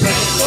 everything,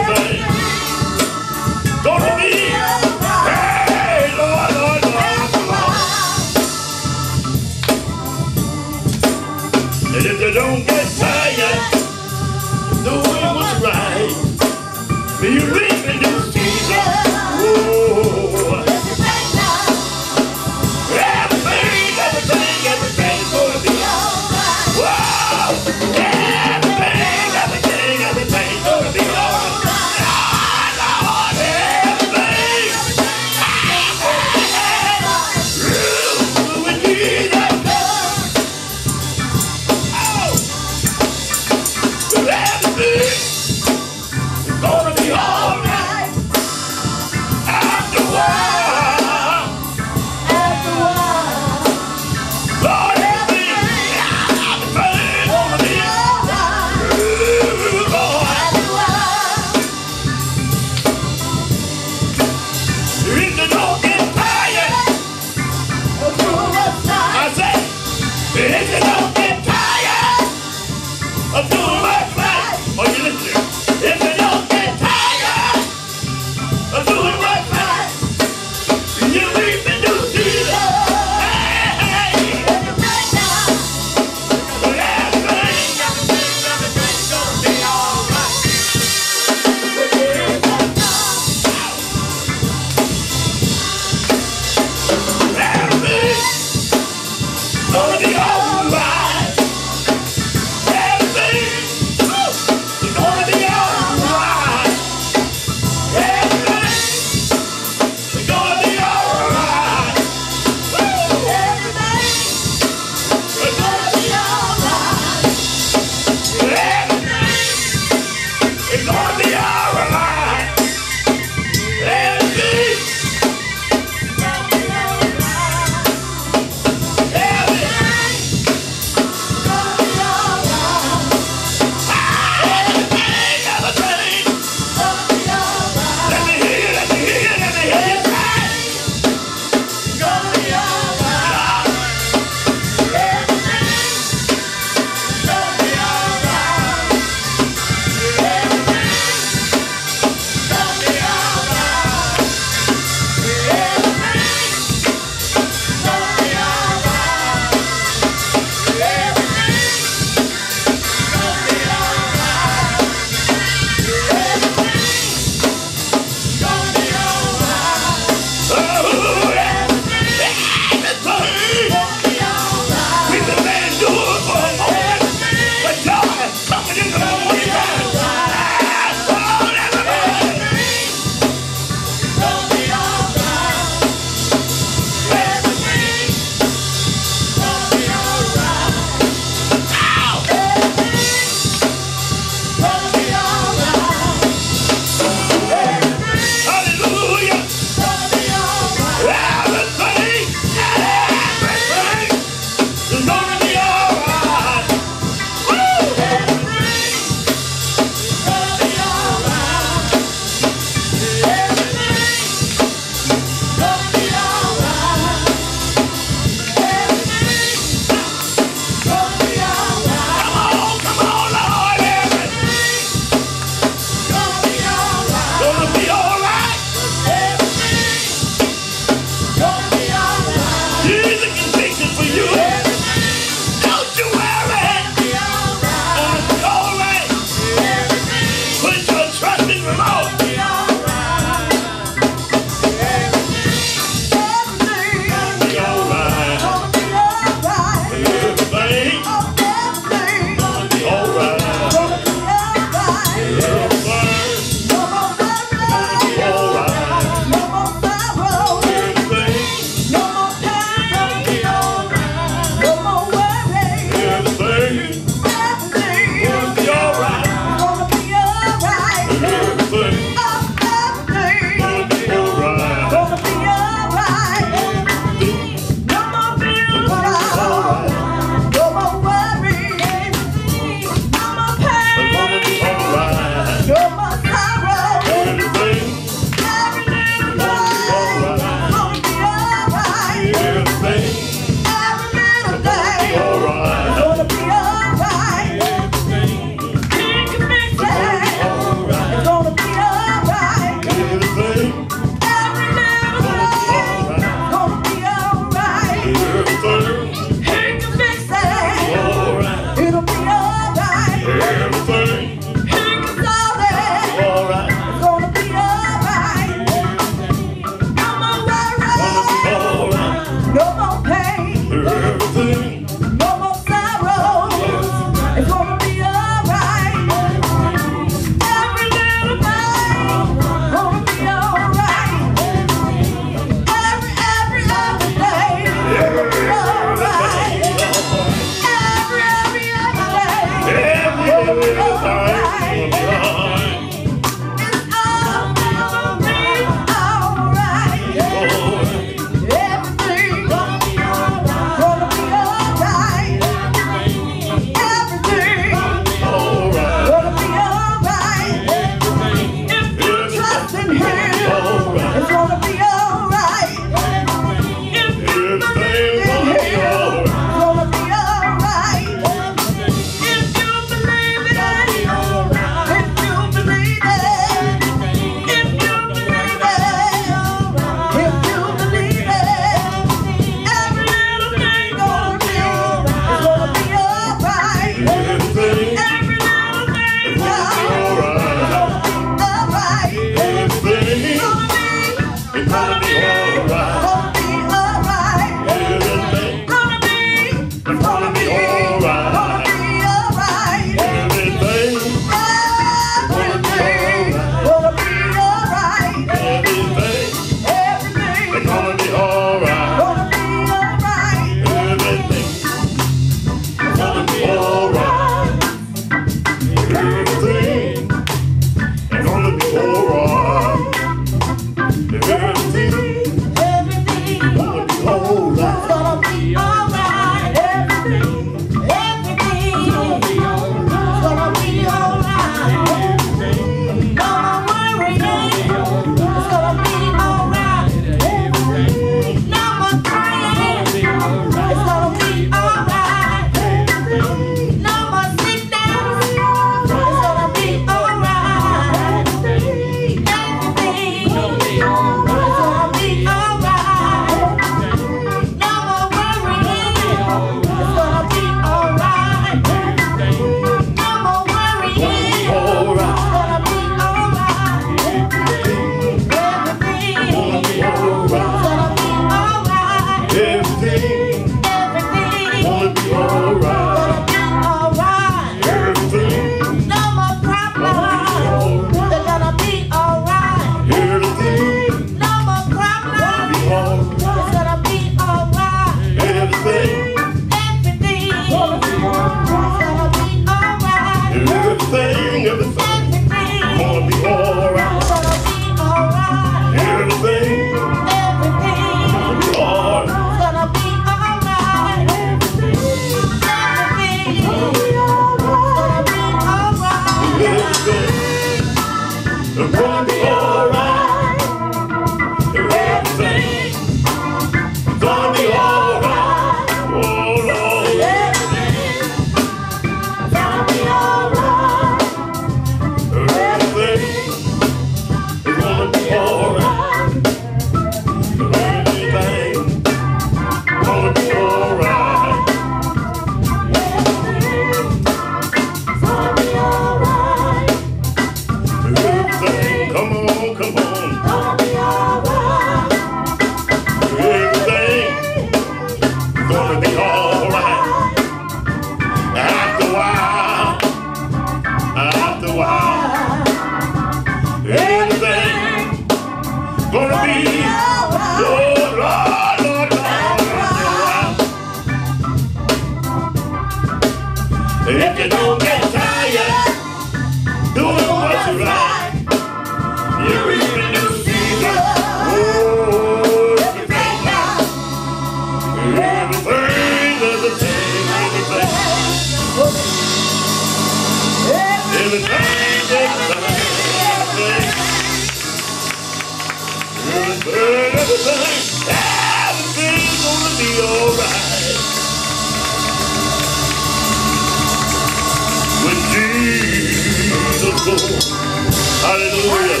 Hallelujah.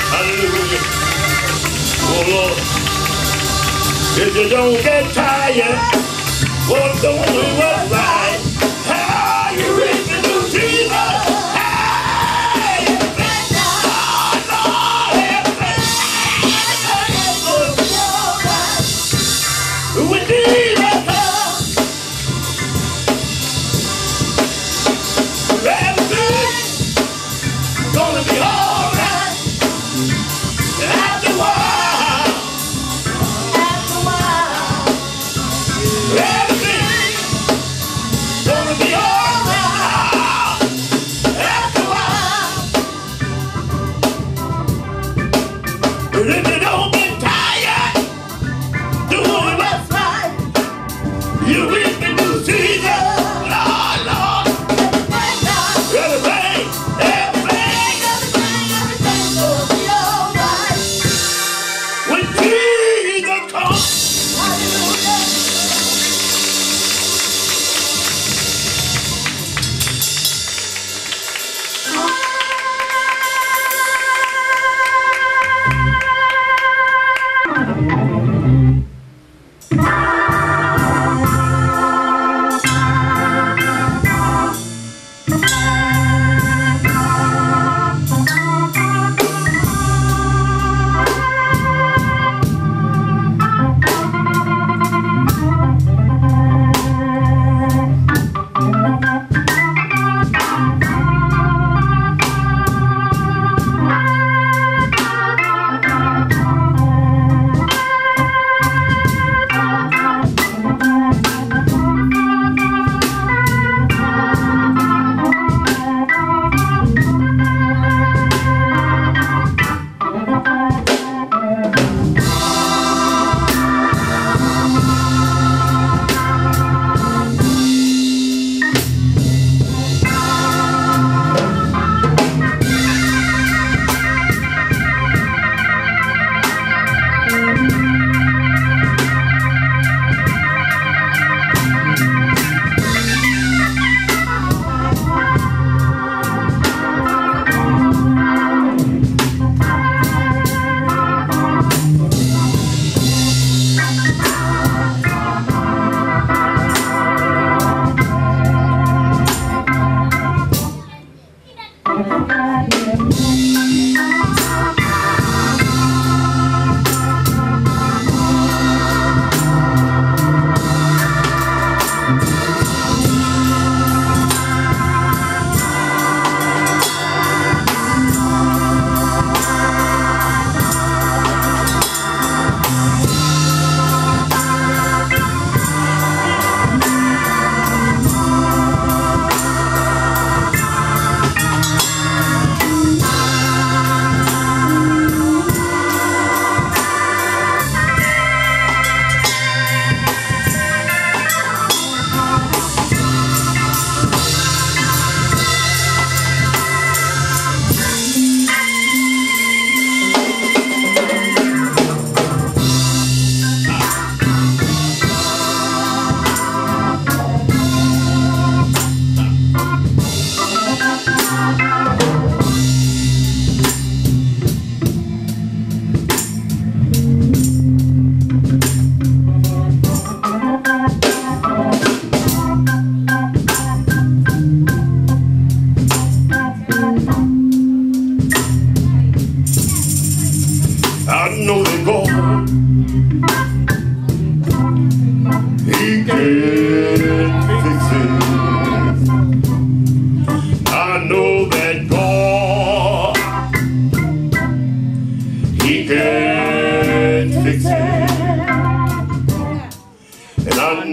Hallelujah. Oh Lord. If you don't get tired, what don't you worry.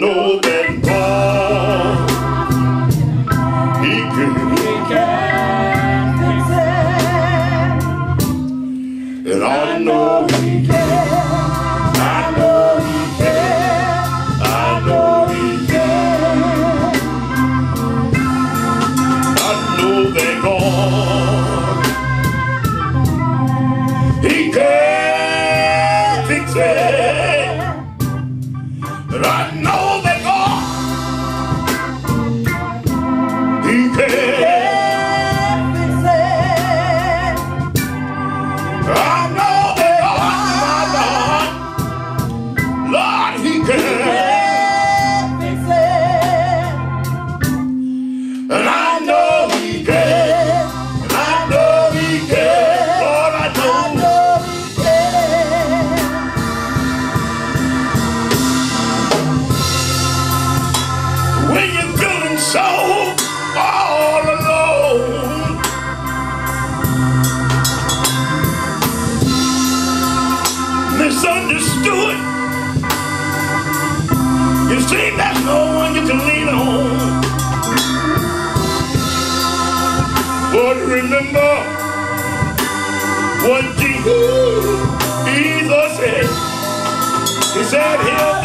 know that said he'll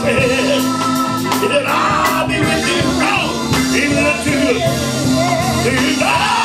said that I'll be with you from even the to.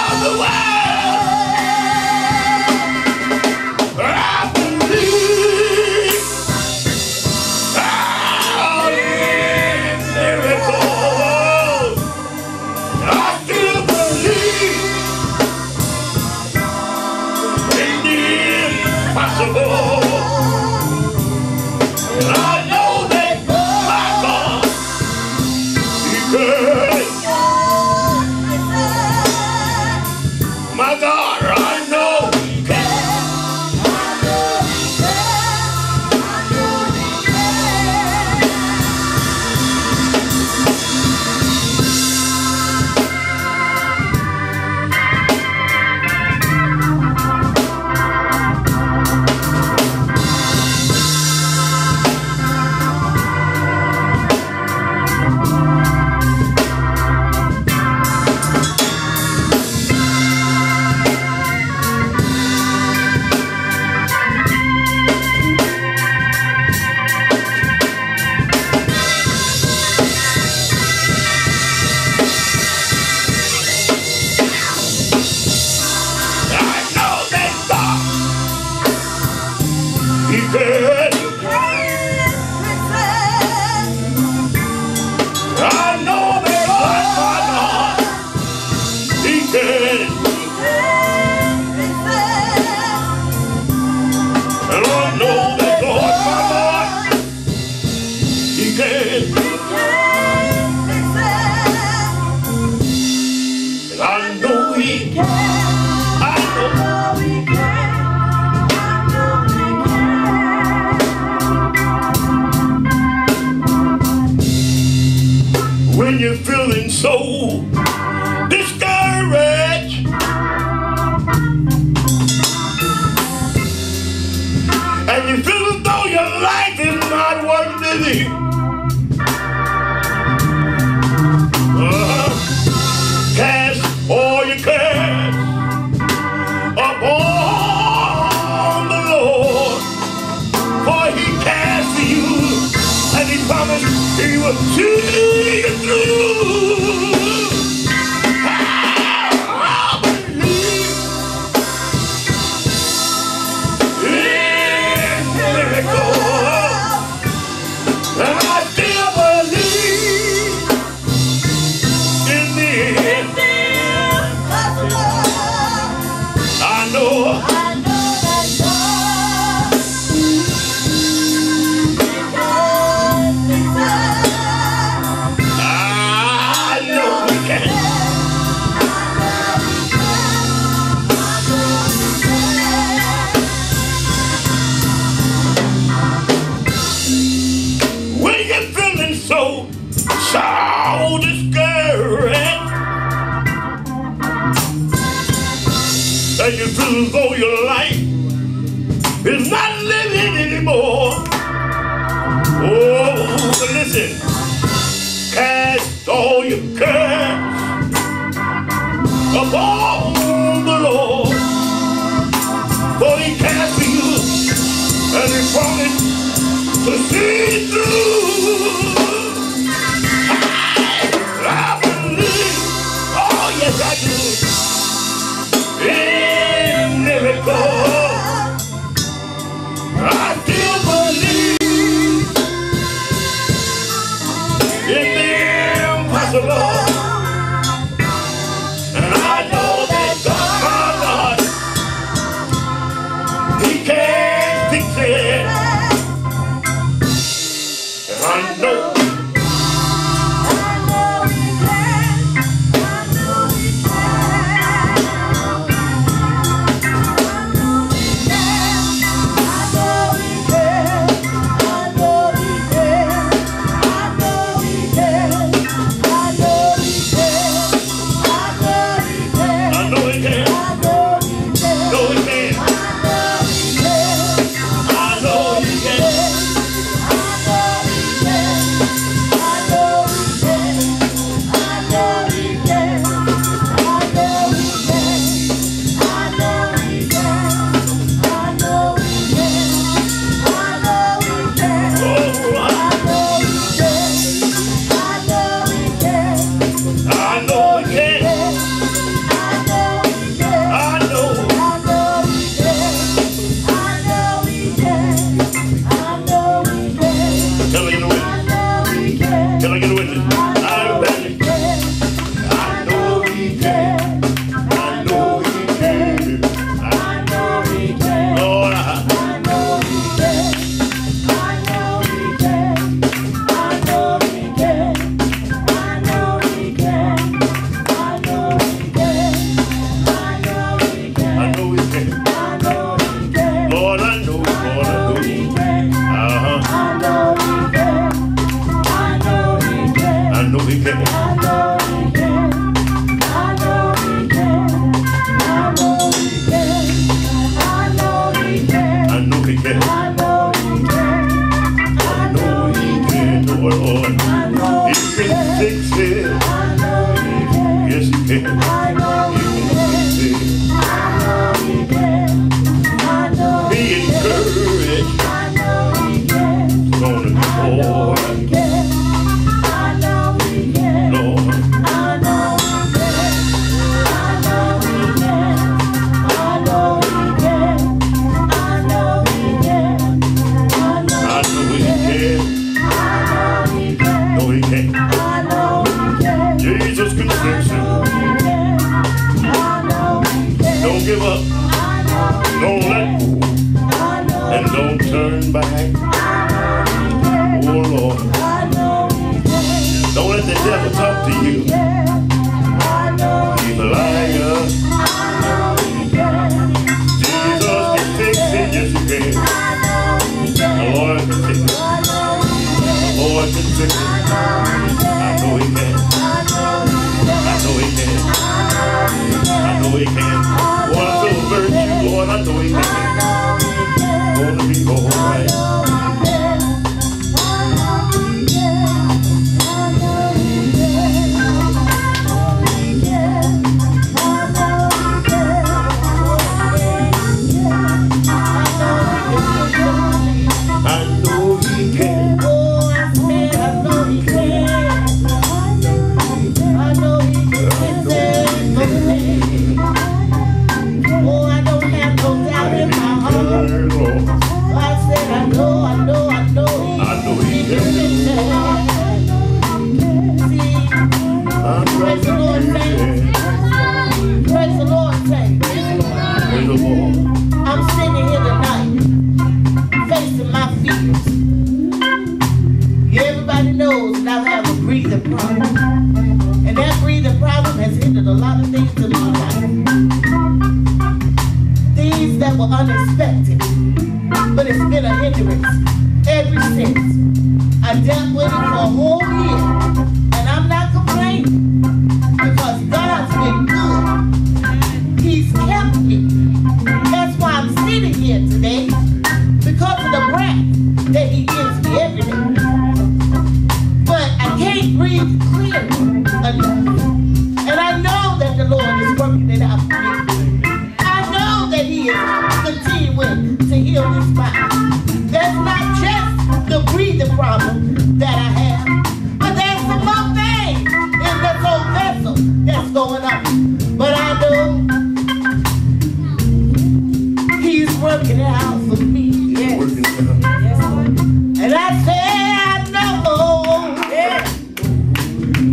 Hey.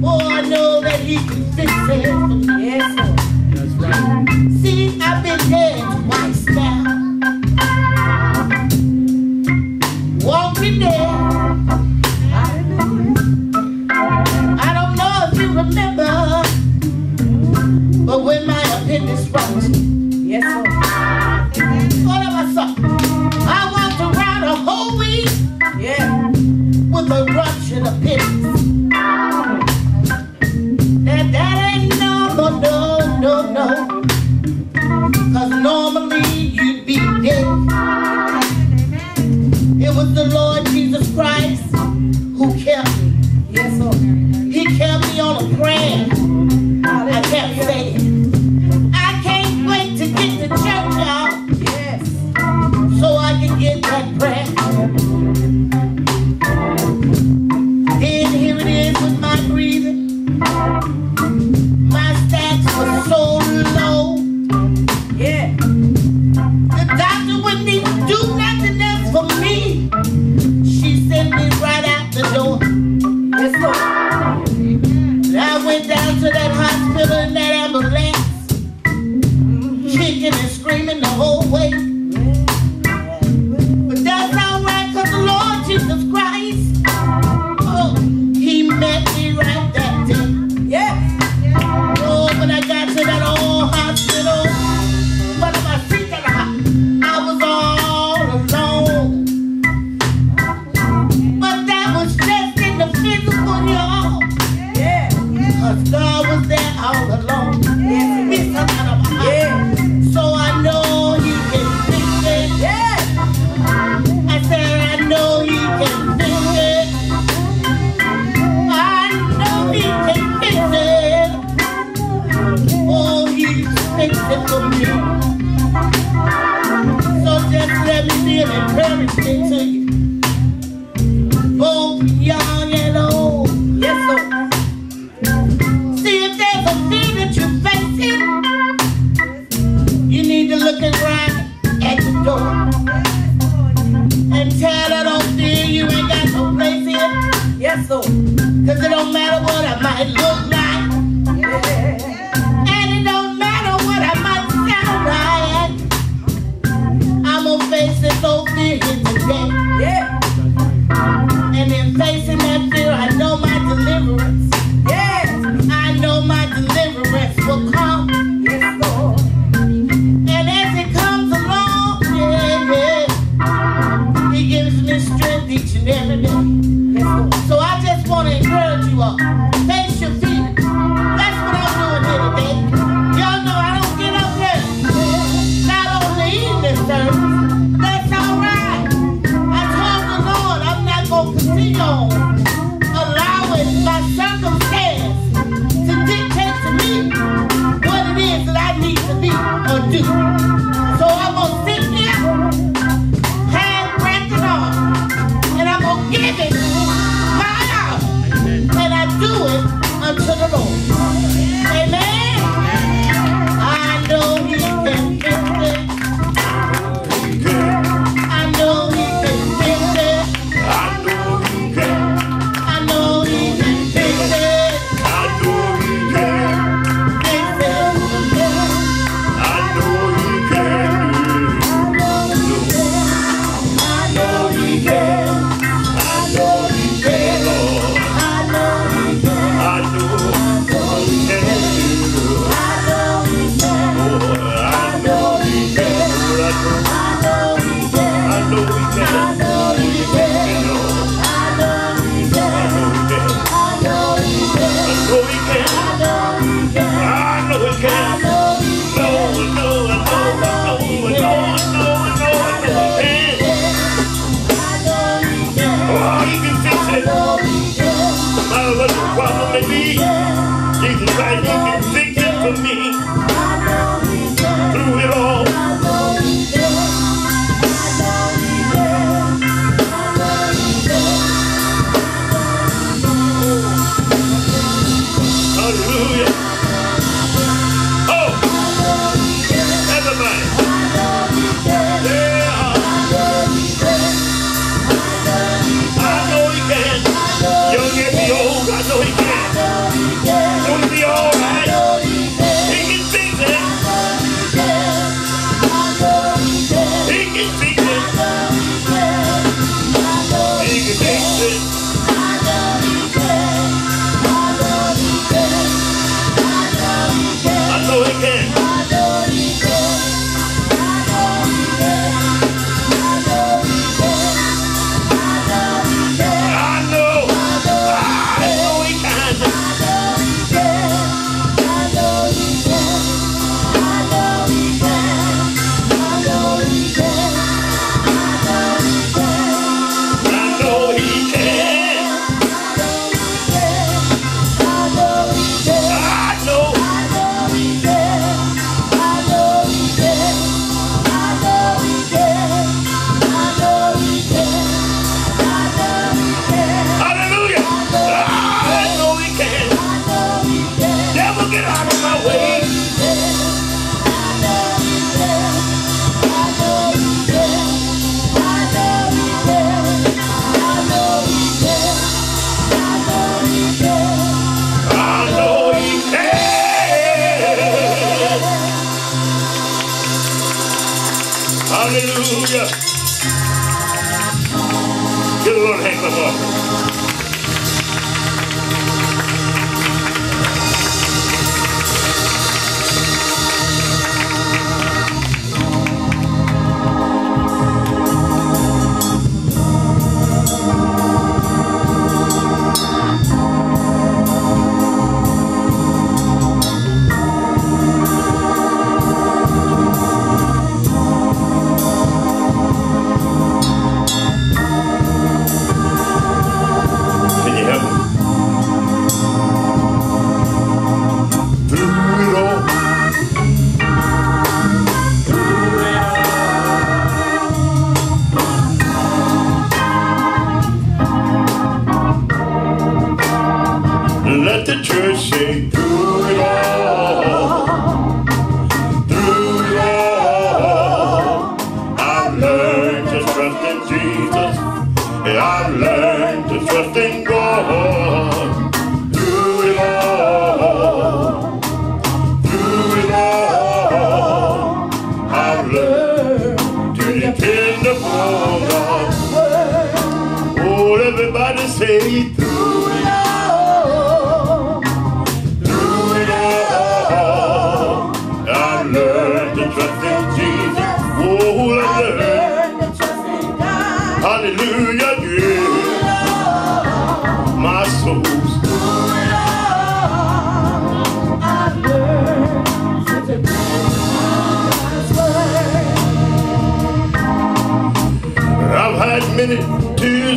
Oh, I know that he can fix it. Yes, sir. That's right. each and every day. So I just want to encourage you all.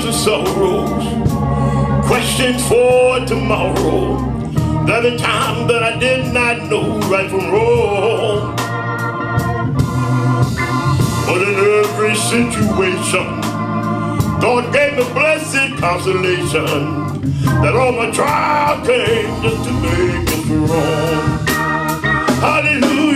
Tears of sorrows, questions for tomorrow. There the time that I did not know right from wrong. But in every situation, God gave me blessed consolation that all my trial came just to make me strong. Hallelujah,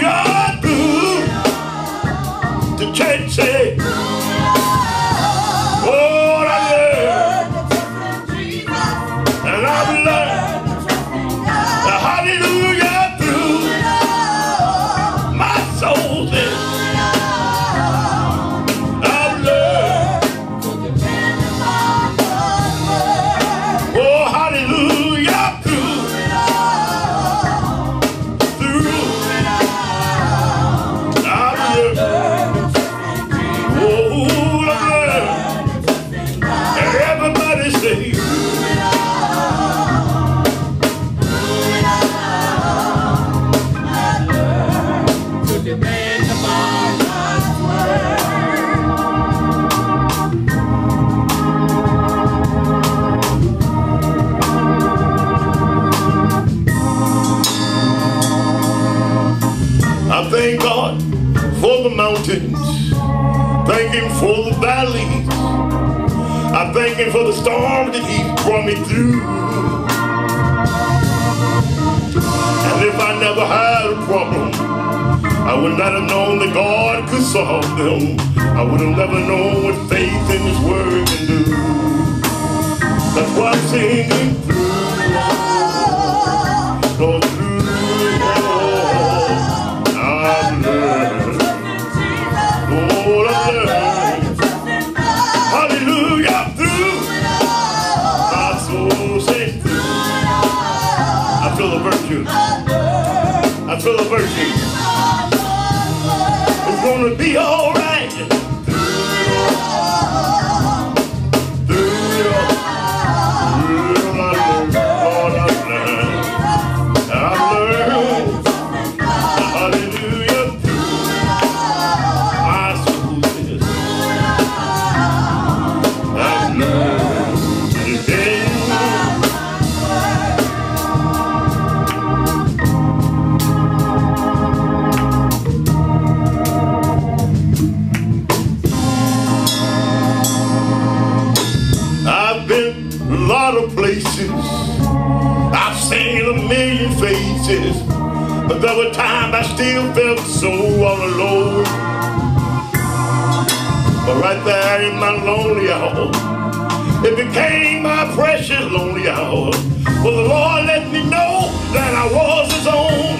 them. I would have never known what faith in His Word can do. That's why I'm singing through all. Lord, through all, I've learned. Lord, I've learned. Hallelujah, through my soul through. I feel a virtue. I feel the virtue. It's gonna be all I felt so all alone. But right there in my lonely hour, it became my precious lonely hour. For the Lord let me know that I was his own.